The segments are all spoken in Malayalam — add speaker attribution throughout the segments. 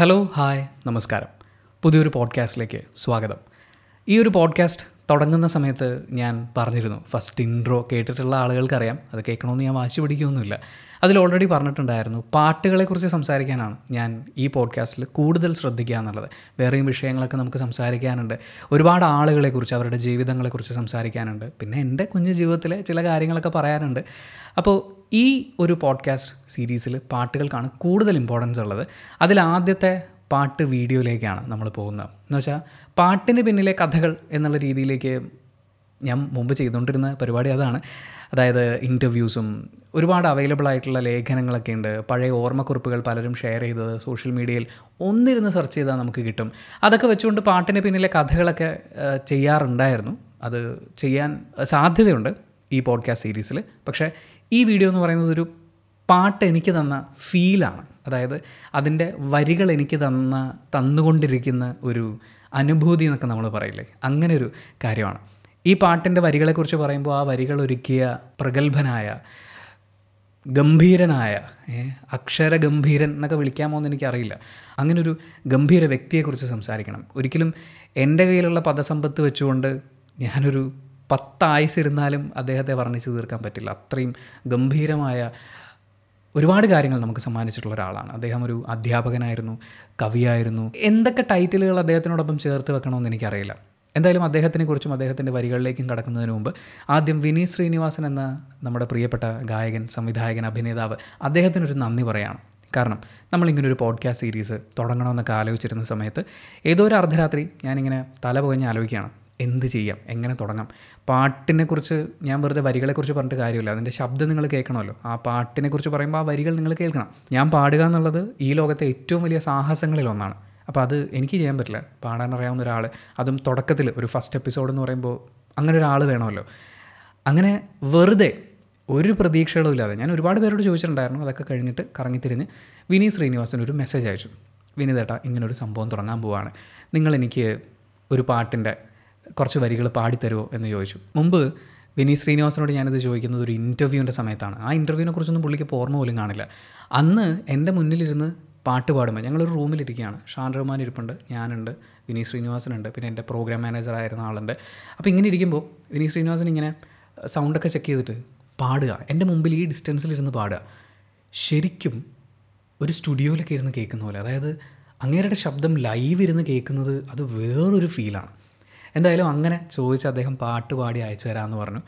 Speaker 1: ഹലോ ഹായ് നമസ്കാരം. പുതിയൊരു പോഡ്കാസ്റ്റിലേക്ക് സ്വാഗതം. ഈ ഒരു പോഡ്കാസ്റ്റ് തുടങ്ങുന്ന സമയത്ത് ഞാൻ പറഞ്ഞിരുന്നു. ഫസ്റ്റ് ഇൻട്രോ കേട്ടിട്ടുള്ള ആളുകൾക്കറിയാം. അത് കേൾക്കണമെന്ന് ഞാൻ വാശി പിടിക്കുകയൊന്നുമില്ല. അതിൽ ഓൾറെഡി പറഞ്ഞിട്ടുണ്ടായിരുന്നു. പാട്ടുകളെക്കുറിച്ച് സംസാരിക്കാനാണ് ഞാൻ ഈ പോഡ്കാസ്റ്റിൽ കൂടുതൽ ശ്രദ്ധിക്കുക എന്നുള്ളത്. വേറെയും വിഷയങ്ങളൊക്കെ നമുക്ക് സംസാരിക്കാനുണ്ട്. ഒരുപാട് ആളുകളെക്കുറിച്ച് അവരുടെ ജീവിതങ്ങളെക്കുറിച്ച് സംസാരിക്കാനുണ്ട്. പിന്നെ എന്റെ കുഞ്ഞു ജീവിതത്തിലെ ചില കാര്യങ്ങളൊക്കെ പറയാനുണ്ട്. അപ്പോൾ ഈ ഒരു പോഡ്കാസ്റ്റ് സീരീസിൽ പാട്ടുകൾക്കാണ് കൂടുതൽ ഇമ്പോർട്ടൻസ് ഉള്ളത്. അതിൽ ആദ്യത്തെ പാട്ട് വീഡിയോയിലേക്കാണ് നമ്മൾ പോകുന്നത്. എന്ന് വെച്ചാൽ പാട്ടിന് പിന്നിലെ കഥകൾ എന്നുള്ള രീതിയിലേക്ക് ഞാൻ മുമ്പ് ചെയ്തുകൊണ്ടിരുന്ന പരിപാടി അതാണ്. അതായത് ഇന്റർവ്യൂസും ഒരുപാട് അവൈലബിൾ ആയിട്ടുള്ള ലേഖനങ്ങളൊക്കെ ഉണ്ട്. പഴയ ഓർമ്മക്കുറിപ്പുകൾ പലരും ഷെയർ ചെയ്തത് സോഷ്യൽ മീഡിയയിൽ ഒന്നിരുന്ന് സെർച്ച് ചെയ്താൽ നമുക്ക് കിട്ടും. അതൊക്കെ വെച്ചുകൊണ്ട് പാട്ടിന് പിന്നിലെ കഥകളൊക്കെ ചെയ്യാറുണ്ടായിരുന്നു. അത് ചെയ്യാൻ സാധ്യതയുണ്ട് ഈ പോഡ്കാസ്റ്റ് സീരീസിൽ പക്ഷേ ഈ വീഡിയോ എന്ന് പറയുന്നത് ഒരു പാട്ട് എനിക്ക് തന്ന ഫീലാണ് അതായത് അതിന്റെ വരികൾ എനിക്ക് തന്ന തന്നുകൊണ്ടിരിക്കുന്ന ഒരു അനുഭൂതി എന്നൊക്കെ നമ്മൾ പറയില്ലേ? അങ്ങനെ ഒരു കാര്യമാണ്. ഈ പാട്ടിന്റെ വരികളെക്കുറിച്ച് പറയുമ്പോൾ ആ വരികൾ ഒരുക്കിയ പ്രഗത്ഭനായ ഗംഭീരനായ അക്ഷര അക്ഷരഗംഭീരൻ എന്നൊക്കെ വിളിക്കാമോ എന്ന് എനിക്കറിയില്ല. അങ്ങനൊരു ഗംഭീര വ്യക്തിയെക്കുറിച്ച് സംസാരിക്കണം. ഒരിക്കലും എന്റെ കയ്യിലുള്ള പദസമ്പത്ത് വെച്ചുകൊണ്ട് ഞാനൊരു പത്തായുസിരുന്നാലും അദ്ദേഹത്തെ വർണിച്ച് തീർക്കാൻ പറ്റില്ല. അത്രയും ഗംഭീരമായ ഒരുപാട് കാര്യങ്ങൾ നമുക്ക് സമ്മാനിച്ചിട്ടുള്ള ഒരാളാണ്. അദ്ദേഹം ഒരു അധ്യാപകനായിരുന്നു കവിയായിരുന്നു. എന്തൊക്കെ ടൈറ്റിലുകൾ അദ്ദേഹത്തിനോടൊപ്പം ചേർത്ത് വെക്കണമെന്ന് എനിക്കറിയില്ല. എന്തായാലും അദ്ദേഹത്തിനെക്കുറിച്ചും അദ്ദേഹത്തിന്റെ വരികളിലേക്കും കടക്കുന്നതിന് മുമ്പ് ആദ്യം വിനീത് ശ്രീനിവാസൻ എന്ന നമ്മുടെ പ്രിയപ്പെട്ട ഗായകൻ സംവിധായകൻ അഭിനേതാവ് അദ്ദേഹത്തിനൊരു നന്ദി പറയാണ്. കാരണം നമ്മളിങ്ങനെ ഒരു പോഡ്കാസ്റ്റ് സീരീസ് തുടങ്ങണമെന്നൊക്കെ ആലോചിച്ചിരുന്ന സമയത്ത് ഏതോ ഒരു അർദ്ധരാത്രി ഞാനിങ്ങനെ തല പുകഞ്ഞ് ആലോചിക്കുകയാണ്. എന്ത് ചെയ്യാം? എങ്ങനെ തുടങ്ങാം? പാട്ടിനെക്കുറിച്ച് ഞാൻ വെറുതെ വരികളെക്കുറിച്ച് പറഞ്ഞിട്ട് കാര്യമില്ല. അതിന്റെ ശബ്ദം നിങ്ങൾ കേൾക്കണമല്ലോ. ആ പാട്ടിനെക്കുറിച്ച് പറയുമ്പോൾ ആ വരികൾ നിങ്ങൾ കേൾക്കണം. ഞാൻ പാടുക എന്നുള്ളത് ഈ ലോകത്തെ ഏറ്റവും വലിയ സാഹസങ്ങളിൽ ഒന്നാണ്. അപ്പോൾ അത് എനിക്ക് ചെയ്യാൻ പറ്റില്ല. പാടാൻ അറിയാവുന്ന ഒരാൾ അതും തുടക്കത്തിൽ ഒരു ഫസ്റ്റ് എപ്പിസോഡ് എന്ന് പറയുമ്പോൾ അങ്ങനെ ഒരാൾ വേണമല്ലോ. അങ്ങനെ വെറുതെ ഒരു പ്രതീക്ഷകളും ഇല്ലാതെ ഞാൻ ഒരുപാട് പേരോട് ചോദിച്ചിട്ടുണ്ടായിരുന്നു. അതൊക്കെ കഴിഞ്ഞിട്ട് കറങ്ങിത്തിരിഞ്ഞ് വിനി ശ്രീനിവാസൻ ഒരു മെസ്സേജ് അയച്ചു. വിനിതേട്ട ഇങ്ങനൊരു സംഭവം തുടങ്ങാൻ പോവാണ്. നിങ്ങൾ എനിക്ക് ഒരു പാട്ടിന്റെ കുറച്ച് വരികൾ പാടിത്തരുമോ എന്ന് ചോദിച്ചു. മുമ്പ് വിനീത് ശ്രീനിവാസനോട് ഞാനിത് ചോദിക്കുന്നത് ഒരു ഇന്റർവ്യൂവിന്റെ സമയത്താണ്. ആ ഇന്റർവ്യൂവിനെ കുറിച്ചൊന്നും പുള്ളിക്ക് ഓർമ്മ പോലും കാണില്ല. അന്ന് എന്റെ മുന്നിലിരുന്ന് പാട്ട് പാടുമ്പോൾ ഞങ്ങളൊരു റൂമിലിരിക്കുകയാണ്. ഷാൻ റഹ്മാൻ ഇരിപ്പുണ്ട് ഞാനുണ്ട് വിനീത് ശ്രീനിവാസനുണ്ട് പിന്നെ എന്റെ പ്രോഗ്രാം മാനേജർ ആയിരുന്ന ആളുണ്ട്. അപ്പോൾ ഇങ്ങനെ ഇരിക്കുമ്പോൾ വിനീത് ശ്രീനിവാസൻ ഇങ്ങനെ സൗണ്ടൊക്കെ ചെക്ക് ചെയ്തിട്ട് പാടുക. എന്റെ മുമ്പിൽ ഈ ഡിസ്റ്റൻസിലിരുന്ന് പാടുക. ശരിക്കും ഒരു സ്റ്റുഡിയോയിലൊക്കെ ഇരുന്ന് കേൾക്കുന്ന പോലെ അതായത് അങ്ങേരുടെ ശബ്ദം ലൈവ് ഇരുന്ന് കേൾക്കുന്നത് അത് വേറൊരു ഫീലാണ് എന്തായാലും അങ്ങനെ ചോദിച്ച് അദ്ദേഹം പാട്ട് പാടി അയച്ചു തരാമെന്ന് പറഞ്ഞു.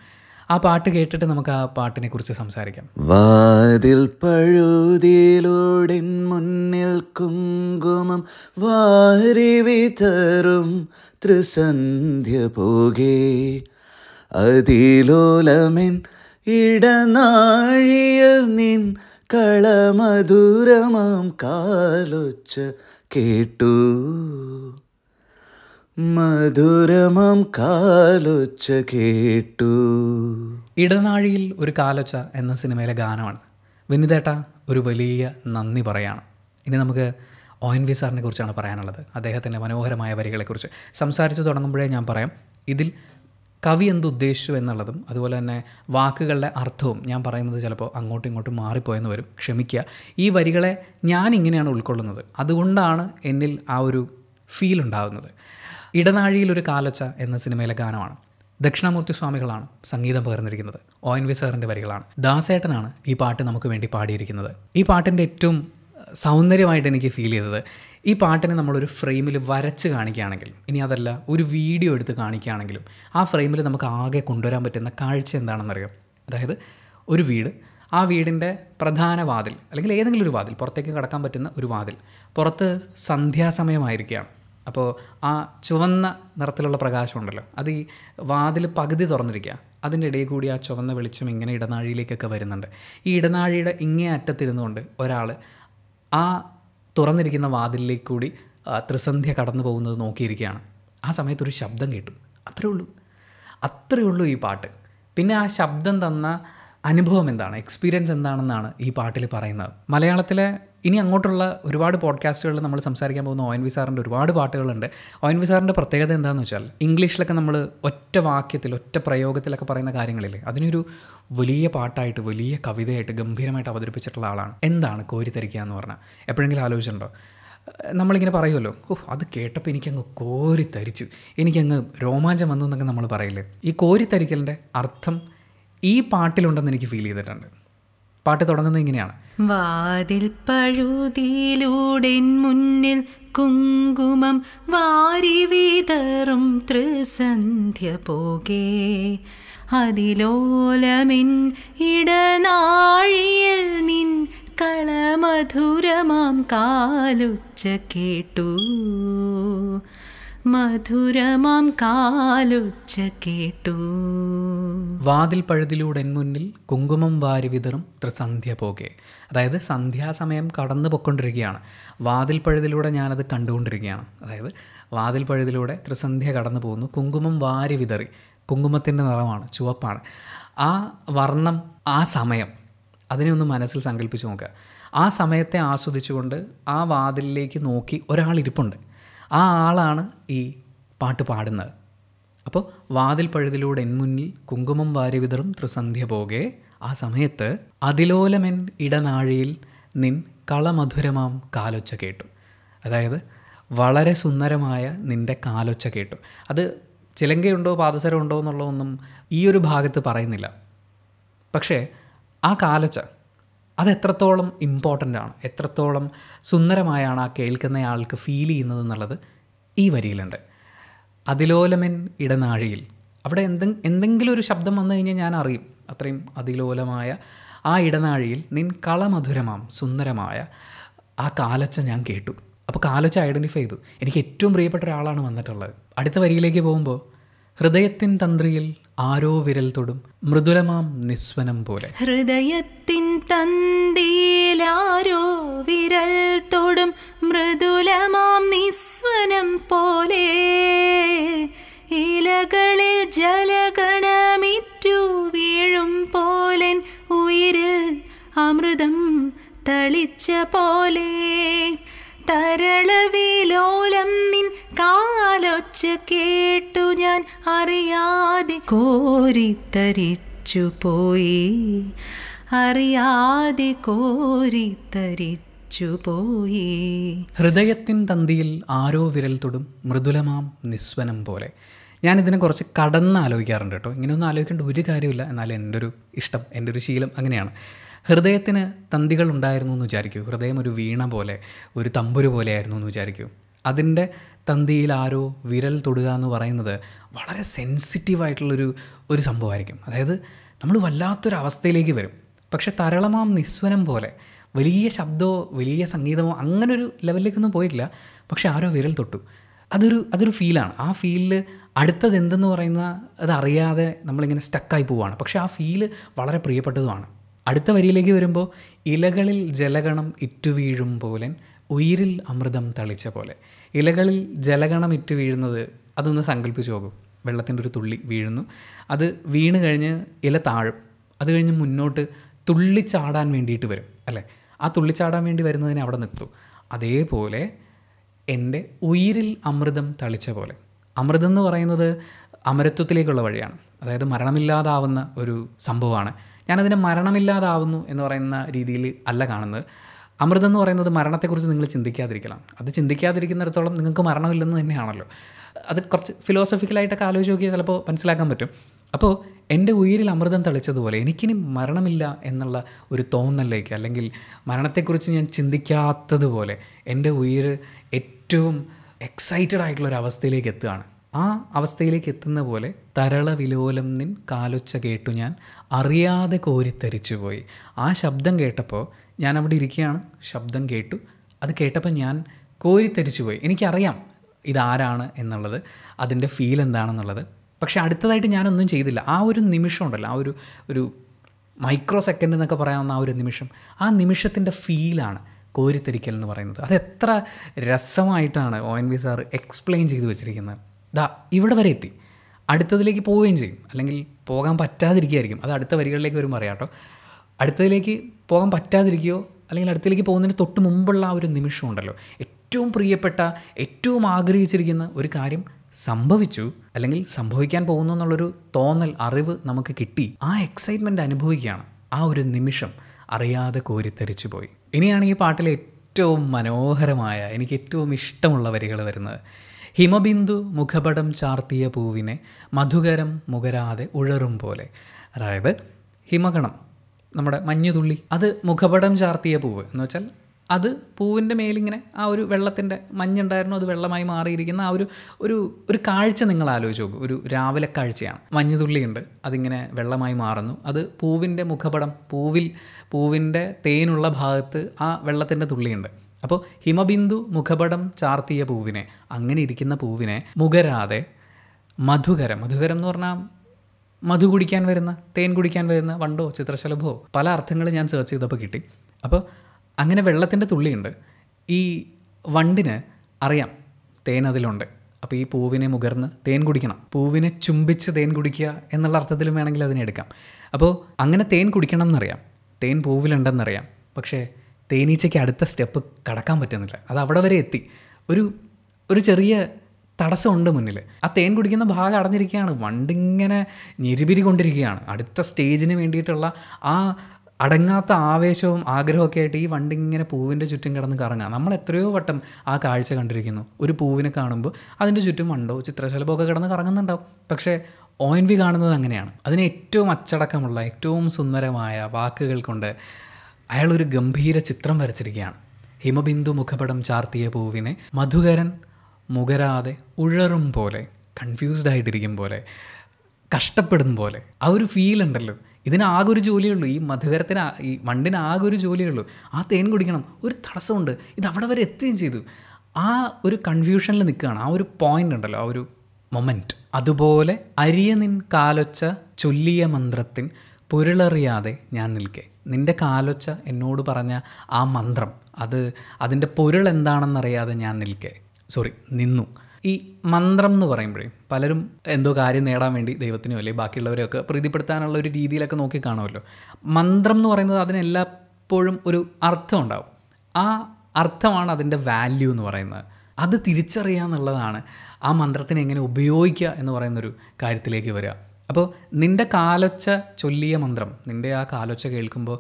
Speaker 1: ആ പാട്ട് കേട്ടിട്ട് നമുക്ക് ആ പാട്ടിനെ കുറിച്ച് സംസാരിക്കാം.
Speaker 2: വാതിൽ പഴുതിയിലൂടെ മുന്നിൽ കുങ്കുമം വാരി വിതറും ത്രിസന്ധ്യ പോകെ. അതിലോലമെൻ ഇടനാഴിയ നിൻ കളമധുരമാം കാലൊച്ച കേട്ടു. മധുരമാം കാലൊച്ച കേട്ടു.
Speaker 1: ഇടനാഴിയിൽ ഒരു കാലൊച്ച എന്ന സിനിമയിലെ ഗാനമാണ്. വിനിതേട്ട ഒരു വലിയ നന്ദി പറയാണ്. ഇനി നമുക്ക് ഒ എൻ വി സാറിനെ കുറിച്ചാണ് പറയാനുള്ളത്. അദ്ദേഹത്തിന്റെ മനോഹരമായ വരികളെക്കുറിച്ച്. സംസാരിച്ച് തുടങ്ങുമ്പോഴേ ഞാൻ പറയാം. ഇതിൽ കവി എന്ത് ഉദ്ദേശിച്ചു എന്നുള്ളതും അതുപോലെ തന്നെ വാക്കുകളുടെ അർത്ഥവും ഞാൻ പറയുന്നത് ചിലപ്പോൾ അങ്ങോട്ടും ഇങ്ങോട്ടും മാറിപ്പോയെന്ന് വരും. ക്ഷമിക്കുക. ഈ വരികളെ ഞാൻ ഇങ്ങനെയാണ് ഉൾക്കൊള്ളുന്നത്. അതുകൊണ്ടാണ് എന്നിൽ ആ ഒരു ഫീൽ ഉണ്ടാകുന്നത് ഇടനാഴിയിൽ ഒരു കാലച്ച എന്ന സിനിമയിലെ ഗാനമാണ്. ദക്ഷിണാമൂർത്തി സ്വാമികളാണ് സംഗീതം പകർന്നിരിക്കുന്നത്. ഒ. എൻ. വി. സാറിന്റെ വരികളാണ്. ദാസേട്ടനാണ് ഈ പാട്ട് നമുക്ക് വേണ്ടി പാടിയിരിക്കുന്നത്. ഈ പാട്ടിന്റെ ഏറ്റവും സൗന്ദര്യമായിട്ട് എനിക്ക് ഫീൽ ചെയ്തത് ഈ പാട്ടിനെ നമ്മളൊരു ഫ്രെയിമിൽ വരച്ച് കാണിക്കുകയാണെങ്കിൽ ഇനി അതല്ല ഒരു വീഡിയോ എടുത്ത് കാണിക്കുകയാണെങ്കിലും ആ ഫ്രെയിമിൽ നമുക്ക് ആകെ കൊണ്ടുവരാൻ പറ്റുന്ന കാഴ്ച എന്താണെന്നറിയാം. അതായത് ഒരു വീട് ആ വീടിന്റെ പ്രധാന വാതിൽ അല്ലെങ്കിൽ ഏതെങ്കിലും ഒരു വാതിൽ പുറത്തേക്ക് കടക്കാൻ പറ്റുന്ന ഒരു വാതിൽ പുറത്ത് സന്ധ്യാസമയമായിരിക്കുകയാണ്. അപ്പോൾ ആ ചുവന്ന നിറത്തിലുള്ള പ്രകാശമുണ്ടല്ലോ. അത് ഈ വാതിൽ പകുതി തുറന്നിരിക്കുക. അതിന്റെ ഇടയിൽ കൂടി ആ ചുവന്ന വെളിച്ചം ഇങ്ങനെ ഇടനാഴിയിലേക്കൊക്കെ വരുന്നുണ്ട്. ഈ ഇടനാഴിയുടെ ഇങ്ങേ അറ്റത്തിരുന്നുകൊണ്ട് ഒരാൾ ആ തുറന്നിരിക്കുന്ന വാതിലിലേക്ക് കൂടി ത്രിസന്ധ്യ കടന്നു പോകുന്നത് നോക്കിയിരിക്കുകയാണ്. ആ സമയത്ത് ഒരു ശബ്ദം കേട്ടു. അത്രേ ഉള്ളൂ. അത്രേ ഉള്ളൂ ഈ പാട്ട്. പിന്നെ ആ ശബ്ദം തന്ന അനുഭവം എന്താണ്? എക്സ്പീരിയൻസ് എന്താണെന്നാണ് ഈ പാട്ടിൽ പറയുന്നത്. മലയാളത്തിലെ ഇനി അങ്ങോട്ടുള്ള ഒരുപാട് പോഡ്കാസ്റ്റുകളിൽ നമ്മൾ സംസാരിക്കാൻ പോകുന്ന ഒ എൻ വി സാറിന്റെ ഒരുപാട് പാട്ടുകളുണ്ട്. ഒ എൻ വി സാറിന്റെ പ്രത്യേകത എന്താണെന്ന് വെച്ചാൽ ഇംഗ്ലീഷിലൊക്കെ നമ്മൾ ഒറ്റ വാക്യത്തിൽ ഒറ്റ പ്രയോഗത്തിലൊക്കെ പറയുന്ന കാര്യങ്ങളില്ലേ അതിനൊരു വലിയ പാട്ടായിട്ട് വലിയ കവിതയായിട്ട് ഗംഭീരമായിട്ട് അവതരിപ്പിച്ചിട്ടുള്ള ആളാണ്. എന്താണ് കോരിത്തരിക്കുക എന്ന് പറഞ്ഞാൽ? എപ്പോഴെങ്കിലും ആലോചിച്ചിട്ടുണ്ടോ? നമ്മളിങ്ങനെ പറയുമല്ലോ ഓ അത് കേട്ടപ്പോൾ എനിക്കങ്ങ് കോരിത്തരിച്ചു എനിക്കങ്ങ് രോമാഞ്ചം വന്നു എന്നൊക്കെ നമ്മൾ പറയില്ലേ? ഈ കോരിത്തരിക്കലിന്റെ അർത്ഥം ഈ പാട്ടിലുണ്ടെന്ന് എനിക്ക് ഫീൽ ചെയ്തിട്ടുണ്ട്. പാട്ട് തുടങ്ങുന്നത് ഇങ്ങനെയാണ്.
Speaker 3: വാതിൽ പഴുതിയിലൂടെ മുന്നിൽ കുങ്കുമം വാരി വിതറും ത്രിസന്ധ്യ പോകേ. അതിലോലമിൻ ഇടനാഴിയൽ നിൻ കളമധുരമാം കാലുച്ച കേട്ടു. മധുരമാം കാലുച്ച കേട്ടു.
Speaker 1: വാതിൽ പഴുതിലൂടെ മുന്നിൽ കുങ്കുമം വാരി വിതറും ത്രിസന്ധ്യ പോകെ. അതായത് സന്ധ്യാസമയം കടന്നു പൊയ്ക്കൊണ്ടിരിക്കുകയാണ് വാതിൽ പഴുതിലൂടെ ഞാനത് കണ്ടുകൊണ്ടിരിക്കുകയാണ്. അതായത് വാതിൽ പഴുതിലൂടെ ത്രിസന്ധ്യ കടന്നു പോകുന്നു. കുങ്കുമം വാരി വിതറി. കുങ്കുമത്തിന്റെ നിറമാണ് ചുവപ്പാണ്. ആ വർണം ആ സമയം അതിനെ ഒന്ന് മനസ്സിൽ സങ്കല്പിച്ച് നോക്കുക. ആ സമയത്തെ ആസ്വദിച്ചുകൊണ്ട് ആ വാതിലിലേക്ക് നോക്കി ഒരാൾ ഇരിപ്പുണ്ട് ആ ആളാണ് ഈ പാട്ട് പാടുന്നത്. അപ്പോൾ വാതിൽ പഴുതിലൂടെ എൻമുന്നിൽ കുങ്കുമം വാരി വിതറും ത്രിസന്ധ്യ പോകെ. ആ സമയത്ത് അതിലോലമെൻ ഇടനാഴിയിൽ നിൻ കളമധുരമാം കാലൊച്ച കേട്ടു. അതായത് വളരെ സുന്ദരമായ നിന്റെ കാലൊച്ച കേട്ടു. അത് ചിലങ്കയുണ്ടോ പാദസരമുണ്ടോ എന്നുള്ളതൊന്നും ഈ ഒരു ഭാഗത്ത് പറയുന്നില്ല. പക്ഷേ ആ കാലൊച്ച അത് എത്രത്തോളം ഇമ്പോർട്ടന്റ് ആണ് എത്രത്തോളം സുന്ദരമായാണ് ആ കേൾക്കുന്ന ആൾക്ക് ഫീൽ ചെയ്യുന്നത് എന്നുള്ളത് ഈ വരിയിലുണ്ട്. അതിലോലമൻ ഇടനാഴിയിൽ. അവിടെ എന്തെ എന്തെങ്കിലും ഒരു ശബ്ദം വന്നു കഴിഞ്ഞാൽ ഞാൻ അറിയും. അത്രയും അതിലോലമായ ആ ഇടനാഴിയിൽ നിൻ കളമധുരമാം സുന്ദരമായ ആ കാലൊച്ച ഞാൻ കേട്ടു. അപ്പോൾ കാലൊച്ച ഐഡന്റിഫൈ ചെയ്തു. എനിക്ക് ഏറ്റവും പ്രിയപ്പെട്ട ഒരാളാണ് വന്നിട്ടുള്ളത്. അടുത്ത വരിയിലേക്ക് പോകുമ്പോൾ ഹൃദയത്തിൻ തന്ത്രിയിൽ ആരോ വിരൽ തൊടും. മൃദുലമാം നിസ്വനം പോലെ.
Speaker 3: ഹൃദയത്തിൻ തന്തിയിലാരോ വിരൽ തൊടും. മൃദുലമാം നിസ്വനം പോലെ. ഇലകളിൽ ജലഗണമിറ്റു വീഴും പോലൻ ഉയിരിൽ അമൃതം തളിച്ച പോലെ. തരളവിലോലം നിൻ കാലൊച്ച കേട്ടു ഞാൻ അറിയാതെ കോരിത്തരിച്ചു പോയി. അറിയാതെ കോരിത്തരിച്ചു പോയി.
Speaker 1: ഹൃദയത്തിൻ തന്തിയിൽ ആരോ വിരൽ തൊടും മൃദുലമാം നിസ്വനം പോലെ. ഞാൻ ഇതിനെ കുറച്ച് കടന്ന് ആലോചിക്കാറുണ്ട് കേട്ടോ. ഇങ്ങനെയൊന്നും ആലോചിക്കേണ്ട ഒരു കാര്യമില്ല. എന്നാലും എന്റെ ഒരു ഇഷ്ടം എന്റെ ഒരു ശീലം അങ്ങനെയാണ്. ഹൃദയത്തിന് തന്തികൾ ഉണ്ടായിരുന്നു എന്ന് വിചാരിക്കൂ. ഹൃദയം ഒരു വീണ പോലെ ഒരു തമ്പുരു പോലെയായിരുന്നു എന്ന് വിചാരിക്കൂ. അതിന്റെ തന്തിയിൽ ആരോ വിരൽ തൊടുക എന്ന് പറയുന്നത് വളരെ സെൻസിറ്റീവായിട്ടുള്ളൊരു ഒരു സംഭവമായിരിക്കും. അതായത് നമ്മൾ വല്ലാത്തൊരവസ്ഥയിലേക്ക് വരും. പക്ഷെ തരളമാം നിസ്വനം പോലെ വലിയ ശബ്ദമോ വലിയ സംഗീതമോ അങ്ങനൊരു ലെവലിലേക്കൊന്നും പോയിട്ടില്ല. പക്ഷെ ആരോ വിരൽ തൊട്ടു. അതൊരു അതൊരു ഫീലാണ്. ആ ഫീലിൽ അടുത്തത് എന്തെന്ന് പറയുന്ന അത് അറിയാതെ നമ്മളിങ്ങനെ സ്റ്റക്കായി പോവുകയാണ്. പക്ഷേ ആ ഫീൽ വളരെ പ്രിയപ്പെട്ടതുമാണ്. അടുത്ത വരിയിലേക്ക് വരുമ്പോൾ ഇലകളിൽ ജലഗണം ഇറ്റുവീഴും പോലെ ഉയിരിൽ അമൃതം തളിച്ച പോലെ. ഇലകളിൽ ജലഗണം ഇറ്റു വീഴുന്നത് അതൊന്ന് സങ്കല്പിച്ച് നോക്കും. വെള്ളത്തിന്റെ ഒരു തുള്ളി വീഴുന്നു. അത് വീണ് കഴിഞ്ഞ് ഇല താഴും. അത് കഴിഞ്ഞ് മുന്നോട്ട് തുള്ളിച്ചാടാൻ വേണ്ടിയിട്ട് വരും അല്ലേ? ആ തുള്ളിച്ചാടാൻ വേണ്ടി വരുന്നതിനെ അവിടെ നിർത്തും. അതേപോലെ എന്റെ ഉയിരിൽ അമൃതം തളിച്ച പോലെ. അമൃതം എന്ന് പറയുന്നത് അമരത്വത്തിലേക്കുള്ള വഴിയാണ്. അതായത് മരണമില്ലാതാവുന്ന ഒരു സംഭവമാണ്. ഞാനതിനെ മരണമില്ലാതാവുന്നു എന്ന് പറയുന്ന രീതിയിൽ അല്ല കാണുന്നത്. അമൃതം എന്ന് പറയുന്നത് മരണത്തെക്കുറിച്ച് നിങ്ങൾ ചിന്തിക്കാതിരിക്കലാണ് അത് ചിന്തിക്കാതിരിക്കുന്നിടത്തോളം നിങ്ങൾക്ക് മരണമില്ലെന്ന് തന്നെയാണല്ലോ. അത് കുറച്ച് ഫിലോസഫിക്കലായിട്ടൊക്കെ ആലോചിച്ച് നോക്കിയാൽ ചിലപ്പോൾ മനസ്സിലാക്കാൻ പറ്റും. അപ്പോൾ എന്റെ ഉയിരിൽ അമൃതം തളിച്ചതുപോലെ എനിക്കിനി മരണമില്ല എന്നുള്ള ഒരു തോന്നലിലേക്ക് അല്ലെങ്കിൽ മരണത്തെക്കുറിച്ച് ഞാൻ ചിന്തിക്കാത്തതുപോലെ എന്റെ ഉയിർ ഏറ്റവും എക്സൈറ്റഡ് ആയിട്ടുള്ള ഒരു അവസ്ഥയിലേക്ക് എത്തുകയാണ്. ആ അവസ്ഥയിലേക്ക് എത്തുന്ന പോലെ തരള വിലോലം നിൻ കാലൊച്ച കേട്ടു ഞാൻ. അറിയാതെ കോരിത്തരിച്ചു പോയി. ആ ശബ്ദം കേട്ടപ്പോൾ ഞാൻ അവിടെ ഇരിക്കുകയാണ്. ശബ്ദം കേട്ടു. അത് കേട്ടപ്പോൾ ഞാൻ കോരിത്തരിച്ചു പോയി. എനിക്കറിയാം ഇതാരാണ് എന്നുള്ളത്. അതിന്റെ ഫീൽ എന്താണെന്നുള്ളത്. പക്ഷേ അടുത്തതായിട്ട് ഞാനൊന്നും ചെയ്തില്ല. ആ ഒരു നിമിഷം ഉണ്ടല്ലോ. ആ ഒരു ഒരു മൈക്രോ സെക്കൻഡ് എന്നൊക്കെ പറയാവുന്ന ആ ഒരു നിമിഷം. ആ നിമിഷത്തിന്റെ ഫീലാണ് കോരിത്തരിക്കൽ എന്ന് പറയുന്നത്. അത് എത്ര രസമായിട്ടാണ് O N V sir explain ചെയ്തു വെച്ചിരിക്കുന്നത്. ദാ ഇവിടെ വരെ എത്തി. അടുത്തതിലേക്ക് പോവുകയും ചെയ്യും. അല്ലെങ്കിൽ പോകാൻ പറ്റാതിരിക്കുകയായിരിക്കും. അത് അടുത്ത വരികളിലേക്ക് വരുമ്പോൾ അറിയാം കേട്ടോ. അടുത്തതിലേക്ക് പോകാൻ പറ്റാതിരിക്കുകയോ അല്ലെങ്കിൽ അടുത്തതിലേക്ക് പോകുന്നതിന് തൊട്ട് മുമ്പുള്ള ആ ഒരു നിമിഷം ഉണ്ടല്ലോ. ഏറ്റവും പ്രിയപ്പെട്ട ഏറ്റവും ആഗ്രഹിച്ചിരിക്കുന്ന ഒരു കാര്യം സംഭവിച്ചു. അല്ലെങ്കിൽ സംഭവിക്കാൻ പോകുന്നു എന്നുള്ളൊരു തോന്നൽ അറിവ് നമുക്ക് കിട്ടി. ആ എക്സൈറ്റ്മെന്റ് അനുഭവിക്കുകയാണ്. ആ ഒരു നിമിഷം അറിയാതെ കോരിത്തരിച്ചു പോയി. ഇനിയാണ് ഈ പാട്ടിലെ ഏറ്റവും മനോഹരമായ എനിക്ക് ഏറ്റവും ഇഷ്ടമുള്ള വരികൾ വരുന്നത്. ഹിമബിന്ദു മുഖപടം ചാർത്തിയ പൂവിനെ മധുകരം മുകരാതെ ഉഴറും പോലെ. അതായത് ഹിമകണം നമ്മുടെ മഞ്ഞുതുള്ളി അത് മുഖപടം ചാർത്തിയ പൂവ് എന്ന് വെച്ചാൽ അത് പൂവിന്റെ മേലിങ്ങനെ ആ ഒരു വെള്ളത്തിന്റെ മഞ്ഞുണ്ടായിരുന്നു അത് വെള്ളമായി മാറിയിരിക്കുന്ന ആ ഒരു ഒരു ഒരു കാഴ്ച നിങ്ങൾ ആലോചിച്ച് നോക്കൂ. ഒരു രാവിലെ കാഴ്ചയാണ്. മഞ്ഞുതുള്ളിയുണ്ട് അതിങ്ങനെ വെള്ളമായി മാറുന്നു. അത് പൂവിന്റെ മുഖപടം പൂവിൽ പൂവിന്റെ തേനുള്ള ഭാഗത്ത് ആ വെള്ളത്തിന്റെ തുള്ളിയുണ്ട്. അപ്പോൾ ഹിമബിന്ദു മുഖപടം ചാർത്തിയ പൂവിനെ അങ്ങനെ ഇരിക്കുന്ന പൂവിനെ മുഖരാതെ മധുകരം മധുകരം എന്ന് പറഞ്ഞാൽ മധു കുടിക്കാൻ വരുന്ന തേൻ കുടിക്കാൻ വരുന്ന വണ്ടോ ചിത്രശലഭോ പല അർത്ഥങ്ങൾ ഞാൻ സെർച്ച് ചെയ്തപ്പോൾ കിട്ടി. അപ്പോൾ അങ്ങനെ വെള്ളത്തിന്റെ തുള്ളിയുണ്ട്. ഈ വണ്ടിന് അറിയാം തേൻ അതിലുണ്ട്. അപ്പോൾ ഈ പൂവിനെ മുകർന്ന് തേൻ കുടിക്കണം. പൂവിനെ ചുംബിച്ച് തേൻ കുടിക്കുക എന്നുള്ള അർത്ഥത്തിലും വേണമെങ്കിൽ അതിനെ എടുക്കാം. അപ്പോൾ അങ്ങനെ തേൻ കുടിക്കണം എന്നറിയാം. തേൻ പൂവിലുണ്ടെന്നറിയാം. പക്ഷേ തേനീച്ചയ്ക്ക് അടുത്ത സ്റ്റെപ്പ് കടക്കാൻ പറ്റുന്നില്ല. അത് അവിടെ വരെ എത്തി. ഒരു ഒരു ചെറിയ തടസ്സമുണ്ട് മുന്നിൽ. ആ തേൻ കുടിക്കുന്ന ഭാഗം അടഞ്ഞിരിക്കുകയാണ്. വണ്ടിങ്ങനെ ഞെരുപിരി കൊണ്ടിരിക്കുകയാണ്. അടുത്ത സ്റ്റേജിന് വേണ്ടിയിട്ടുള്ള ആ അടങ്ങാത്ത ആവേശവും ആഗ്രഹമൊക്കെ ആയിട്ട് ഈ വണ്ടി ഇങ്ങനെ പൂവിന്റെ ചുറ്റും കിടന്ന് കറങ്ങുക. നമ്മൾ എത്രയോ വട്ടം ആ കാഴ്ച കണ്ടിരിക്കുന്നു. ഒരു പൂവിനെ കാണുമ്പോൾ അതിന്റെ ചുറ്റും വണ്ടോ ചിത്രശലഭമൊക്കെ കിടന്ന് കറങ്ങുന്നുണ്ടാവും. പക്ഷേ ഒ വി കാണുന്നത് അങ്ങനെയാണ്. അതിന് ഏറ്റവും അച്ചടക്കമുള്ള ഏറ്റവും സുന്ദരമായ വാക്കുകൾ കൊണ്ട് അയാൾ ഒരു ഗംഭീര ചിത്രം വരച്ചിരിക്കുകയാണ്. ഹിമബിന്ദു മുഖപടം ചാർത്തിയ പൂവിനെ മധുകരൻ മുകരാതെ ഉഴറും പോലെ കൺഫ്യൂസ്ഡ് ആയിട്ടിരിക്കും പോലെ കഷ്ടപ്പെടും പോലെ. ആ ഒരു ഫീൽ ഉണ്ടല്ലോ. ഇതിന് ഒരു ജോലിയുള്ളൂ ഈ മധുകരത്തിന് ഈ വണ്ടിന് ആകെ ഒരു ജോലിയുള്ളൂ ആ തേൻ കുടിക്കണം. ഒരു തടസ്സമുണ്ട്. ഇത് അവിടെ വരെ എത്തുകയും ചെയ്തു. ആ ഒരു കൺഫ്യൂഷനിൽ നിൽക്കുകയാണ്. ആ ഒരു പോയിന്റ് ഉണ്ടല്ലോ. ആ ഒരു മൊമെന്റ് അതുപോലെ അരിയ നിൻ കാലൊച്ച ചൊല്ലിയ മന്ത്രത്തിൻ പൊരുളറിയാതെ ഞാൻ നിൽക്കെ. നിന്റെ കാലൊച്ച എന്നോട് പറഞ്ഞ ആ മന്ത്രം അത് അതിന്റെ പൊരുൾ എന്താണെന്നറിയാതെ ഞാൻ നിൽക്കേ. സോറി നിന്നു. ഈ മന്ത്രം എന്ന് പറയുമ്പോഴേ പലരും എന്തോ കാര്യം നേടാൻ വേണ്ടി ദൈവത്തിനോ അല്ലെങ്കിൽ ബാക്കിയുള്ളവരെയൊക്കെ പ്രീതിപ്പെടുത്താനുള്ള ഒരു രീതിയിലൊക്കെ നോക്കി കാണുമല്ലോ. മന്ത്രം എന്ന് പറയുന്നത് അതിനെല്ലാപ്പോഴും ഒരു അർത്ഥം ഉണ്ടാവും. ആ അർത്ഥമാണ് അതിന്റെ വാല്യൂ എന്ന് പറയുന്നത്. അത് തിരിച്ചറിയുക എന്നുള്ളതാണ് ആ മന്ത്രത്തിനെ എങ്ങനെ ഉപയോഗിക്കുക എന്ന് പറയുന്നൊരു കാര്യത്തിലേക്ക് വരിക. അപ്പോൾ നിന്റെ കാലൊച്ച ചൊല്ലിയ മന്ത്രം നിന്റെ ആ കാലൊച്ച കേൾക്കുമ്പോൾ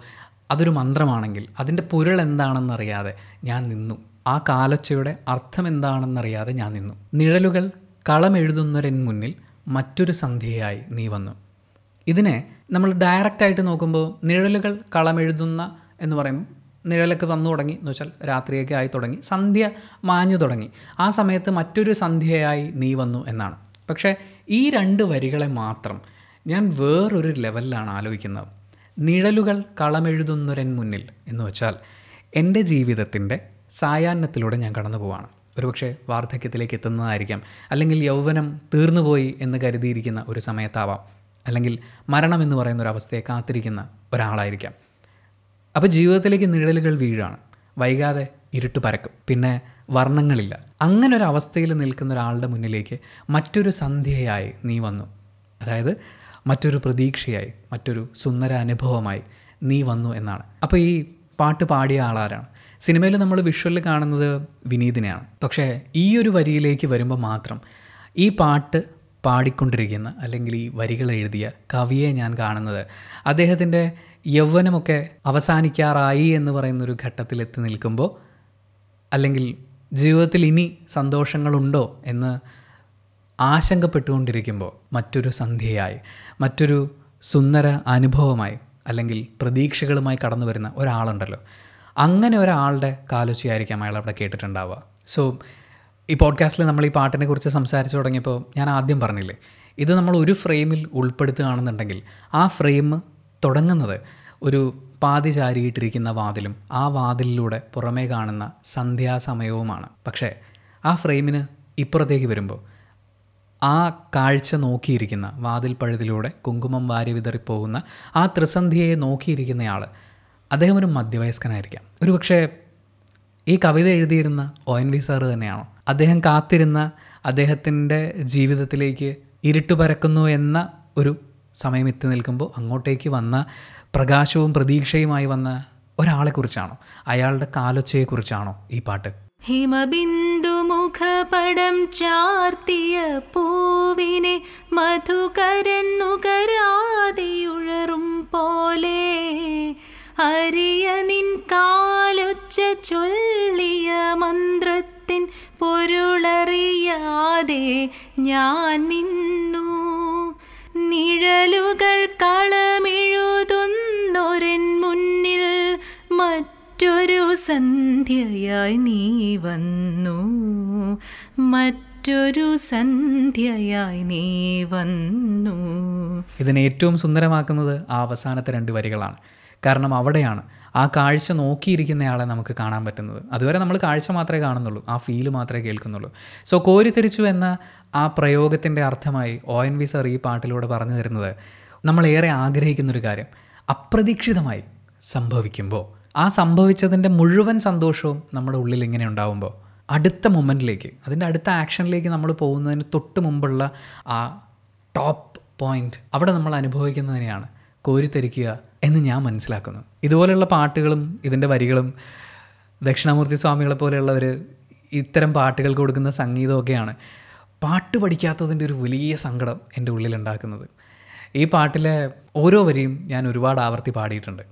Speaker 1: അതൊരു മന്ത്രമാണെങ്കിൽ അതിന്റെ പൊരുൾ എന്താണെന്നറിയാതെ ഞാൻ നിന്നു. ആ കാലൊച്ചയുടെ അർത്ഥം എന്താണെന്നറിയാതെ ഞാൻ നിന്നു. നിഴലുകൾ കളമെഴുതുന്നവരൻ മുന്നിൽ മറ്റൊരു സന്ധ്യയായി നീ വന്നു. ഇതിനെ നമ്മൾ ഡയറക്റ്റായിട്ട് നോക്കുമ്പോൾ നിഴലുകൾ കളമെഴുതുന്ന എന്ന് പറയുമ്പോൾ നിഴലൊക്കെ വന്നു തുടങ്ങി. എന്ന് വെച്ചാൽ രാത്രിയൊക്കെ ആയി തുടങ്ങി. സന്ധ്യ മാഞ്ഞു തുടങ്ങി. ആ സമയത്ത് മറ്റൊരു സന്ധ്യയായി നീ വന്നു എന്നാണ്. പക്ഷേ ഈ രണ്ട് വരികളെ മാത്രം ഞാൻ വേറൊരു ലെവലിലാണ് ആലോചിക്കുന്നത്. നിഴലുകൾ കളമെഴുതുന്നൊരൻ മുന്നിൽ എന്ന് വെച്ചാൽ എന്റെ ജീവിതത്തിന്റെ സായാഹ്നത്തിലൂടെ ഞാൻ കടന്നു പോവാണ്. ഒരുപക്ഷെ വാർദ്ധക്യത്തിലേക്ക് എത്തുന്നതായിരിക്കാം. അല്ലെങ്കിൽ യൗവനം തീർന്നുപോയി എന്ന് കരുതിയിരിക്കുന്ന ഒരു സമയത്താവാം. അല്ലെങ്കിൽ മരണം എന്ന് പറയുന്ന ഒരു അവസ്ഥയെ കാത്തിരിക്കുന്ന ഒരാളായിരിക്കാം. അപ്പോൾ ജീവിതത്തിലേക്ക് നിഴലുകൾ വീഴാണ്. വൈകാതെ ഇരുട്ട് പരക്കും. പിന്നെ വർണങ്ങളില്ല. അങ്ങനെ ഒരു അവസ്ഥയിൽ നിൽക്കുന്ന ഒരാളുടെ മുന്നിലേക്ക് മറ്റൊരു സന്ധ്യയായി നീ വന്നു. അതായത് മറ്റൊരു പ്രതീക്ഷയായി മറ്റൊരു സുന്ദര അനുഭവമായി നീ വന്നു എന്നാണ്. അപ്പോൾ ഈ പാട്ട് പാടിയ ആളാരാണ്? സിനിമയിൽ നമ്മൾ വിഷ്വലിൽ കാണുന്നത് വിനീതിനെയാണ്. പക്ഷേ ഈ ഒരു വരിയിലേക്ക് വരുമ്പോൾ മാത്രം ഈ പാട്ട് പാടിക്കൊണ്ടിരിക്കുന്ന അല്ലെങ്കിൽ ഈ വരികൾ എഴുതിയ കവിയെ ഞാൻ കാണുന്നത് അദ്ദേഹത്തിന്റെ യൗവനമൊക്കെ അവസാനിക്കാറായി എന്ന് പറയുന്നൊരു ഘട്ടത്തിലെത്തി നിൽക്കുമ്പോൾ അല്ലെങ്കിൽ ജീവിതത്തിൽ ഇനി സന്തോഷങ്ങളുണ്ടോ എന്ന് ആശങ്കപ്പെട്ടുകൊണ്ടിരിക്കുമ്പോൾ മറ്റൊരു സന്ധ്യയായി മറ്റൊരു സുന്ദര അനുഭവമായി അല്ലെങ്കിൽ പ്രതീക്ഷകളുമായി കടന്നു വരുന്ന ഒരാളുണ്ടല്ലോ. അങ്ങനെ ഒരാളുടെ കാലുച്ചയായിരിക്കാം അയാൾ അവിടെ കേട്ടിട്ടുണ്ടാവുക. സോ ഈ പോഡ്കാസ്റ്റിൽ നമ്മൾ ഈ പാട്ടിനെ കുറിച്ച് സംസാരിച്ചു തുടങ്ങിയപ്പോൾ ഞാൻ ആദ്യം പറഞ്ഞില്ലേ ഇത് നമ്മൾ ഒരു ഫ്രെയിമിൽ ഉൾപ്പെടുത്തുകയാണെന്നുണ്ടെങ്കിൽ ആ ഫ്രെയിം തുടങ്ങുന്നത് ഒരു പാതി ചാരിയിട്ടിരിക്കുന്ന വാതിലും ആ വാതിലിലൂടെ പുറമേ കാണുന്ന സന്ധ്യാസമയവുമാണ്. പക്ഷേ ആ ഫ്രെയിമിന് ഇപ്പുറത്തേക്ക് വരുമ്പോൾ ആ കാഴ്ച നോക്കിയിരിക്കുന്ന വാതിൽ പഴുതിലൂടെ കുങ്കുമം വാരി വിതറിപ്പോകുന്ന ആ ത്രിസന്ധിയെ നോക്കിയിരിക്കുന്നയാൾ അദ്ദേഹം ഒരു മധ്യവയസ്കനായിരിക്കാം. ഒരു പക്ഷേ ഈ കവിത എഴുതിയിരുന്ന ഒ എൻ വി സാറ് തന്നെയാണോ? അദ്ദേഹം കാത്തിരുന്ന അദ്ദേഹത്തിന്റെ ജീവിതത്തിലേക്ക് ഇരുട്ട് പരക്കുന്നു എന്ന ഒരു സമയം എത്തി നിൽക്കുമ്പോൾ അങ്ങോട്ടേക്ക് വന്ന പ്രകാശവും പ്രതീക്ഷയുമായി വന്ന ഒരാളെക്കുറിച്ചാണോ? അയാളുടെ കാലൊച്ചയെക്കുറിച്ചാണോ ഈ പാട്ട്?
Speaker 3: ഹിമബിന്ദു മുഖപടം ചാർത്തിയ പൂവിനെ മധുകരന്നുകരാതിയുഴറും പോലെ. അരിയ നിൻ കാലൊച്ച ചൊല്ലിയ മന്ത്രത്തിൻ പൊരുളറിയാതെ ഞാൻ നിന്നു. നിഴലുകൾ കളമെഴുതുന്നൊരൻ സന്ധ്യയായി നീ വന്നു. മറ്റൊരു സന്ധ്യയായി നീ വന്നു.
Speaker 1: ഇതിനെ ഏറ്റവും സുന്ദരമാക്കുന്നത് ആ അവസാനത്തെ രണ്ട് വരികളാണ്. കാരണം അവിടെയാണ് ആ കാഴ്ച നോക്കിയിരിക്കുന്നയാളെ നമുക്ക് കാണാൻ പറ്റുന്നത്. അതുവരെ നമ്മൾ കാഴ്ച മാത്രമേ കാണുന്നുള്ളൂ ആ ഫീൽ മാത്രമേ കേൾക്കുന്നുള്ളൂ. സോ കോരിത്തിരിച്ചു എന്ന ആ പ്രയോഗത്തിന്റെ അർത്ഥമായി ഒ എൻ വി സർ ഈ പാട്ടിലൂടെ പറഞ്ഞു തരുന്നത് നമ്മളേറെ ആഗ്രഹിക്കുന്നൊരു കാര്യം അപ്രതീക്ഷിതമായി സംഭവിക്കുമ്പോൾ. ആ സംഭവിച്ചതിന്റെ മുഴുവൻ സന്തോഷവും നമ്മുടെ ഉള്ളിൽ ഇങ്ങനെ ഉണ്ടാവുമ്പോൾ അടുത്ത മൊമെന്റിലേക്ക് അതിന്റെ അടുത്ത ആക്ഷനിലേക്ക് നമ്മൾ പോകുന്നതിന് തൊട്ട് മുമ്പുള്ള ആ ടോപ്പ് പോയിന്റ് അവിടെ നമ്മൾ അനുഭവിക്കുന്നതിനെയാണ് കോരിത്തരിക്കുക എന്ന് ഞാൻ മനസ്സിലാക്കുന്നു. ഇതുപോലെയുള്ള പാട്ടുകളും ഇതിന്റെ വരികളും ദക്ഷിണാമൂർത്തി സ്വാമികളെ പോലെയുള്ളവർ ഇത്തരം പാട്ടുകൾ കൊടുക്കുന്ന സംഗീതമൊക്കെയാണ് പാട്ട് പഠിക്കാത്തതിന്റെ ഒരു വലിയ സങ്കടം എന്റെ ഉള്ളിലുണ്ടാക്കുന്നത്. ഈ പാട്ടിലെ ഓരോ വരിയും ഞാൻ ഒരുപാട് ആവർത്തി പാടിയിട്ടുണ്ട്.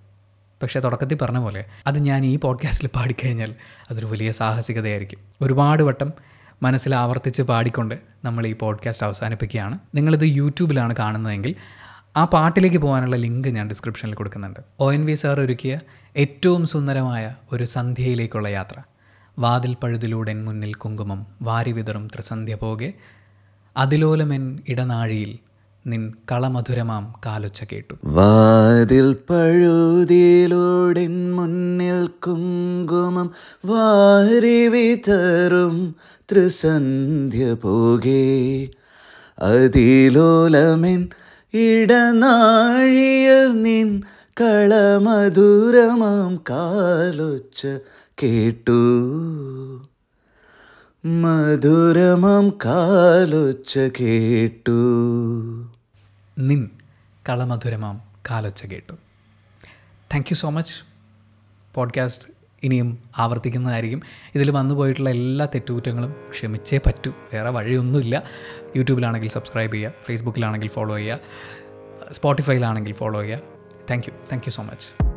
Speaker 1: പക്ഷേ തുടക്കത്തിൽ പറഞ്ഞ പോലെ അത് ഞാൻ ഈ പോഡ്കാസ്റ്റിൽ പാടിക്കഴിഞ്ഞാൽ അതൊരു വലിയ സാഹസികതയായിരിക്കും. ഒരുപാട് വട്ടം മനസ്സിൽ ആവർത്തിച്ച് പാടിക്കൊണ്ട് നമ്മൾ ഈ പോഡ്കാസ്റ്റ് അവസാനിപ്പിക്കുകയാണ്. നിങ്ങളിത് യൂട്യൂബിലാണ് കാണുന്നതെങ്കിൽ ആ പാട്ടിലേക്ക് പോകാനുള്ള ലിങ്ക് ഞാൻ ഡിസ്ക്രിപ്ഷനിൽ കൊടുക്കുന്നുണ്ട്. ഒ എൻ വി സാർ ഒരുക്കിയ ഏറ്റവും സുന്ദരമായ ഒരു സന്ധ്യയിലേക്കുള്ള യാത്ര. വാതിൽ പഴുതിലൂടെ മുന്നിൽ കുങ്കുമം വാരി വിതറും ത്രിസന്ധ്യ പോകെ. അതിലോലമെൻ ഇടനാഴിയിൽ നിൻ കളമധുരമാം കാലൊച്ച കേട്ടു.
Speaker 2: വാതിൽ പഴുതിയിലൂടിൻ മുന്നിൽ കുങ്കുമം വാരി വിതറും ത്രിസന്ധ്യ പോകേ. അതിലോലമെൻ ഇടനാഴിയിൽ നിൻ കളമധുരമാം കാലൊച്ച കേട്ടു. മധുരമം കാലൊച്ച കേട്ടു.
Speaker 1: നിൻ കളമധുരമാം കാലൊച്ച കേട്ടു. Thank you so much podcast ഇനിയും ആവർത്തിക്കുന്നതായിരിക്കും. ഇതിൽ വന്നു പോയിട്ടുള്ള എല്ലാ തെറ്റുകുറ്റങ്ങളും ക്ഷമിച്ചേ പറ്റൂ. വേറെ വഴിയൊന്നുമില്ല. യൂട്യൂബിലാണെങ്കിൽ സബ്സ്ക്രൈബ് ചെയ്യുക ഫേസ്ബുക്കിലാണെങ്കിൽ ഫോളോ ചെയ്യുക സ്പോട്ടിഫൈയിലാണെങ്കിൽ ഫോളോ ചെയ്യുക. Thank you thank you so much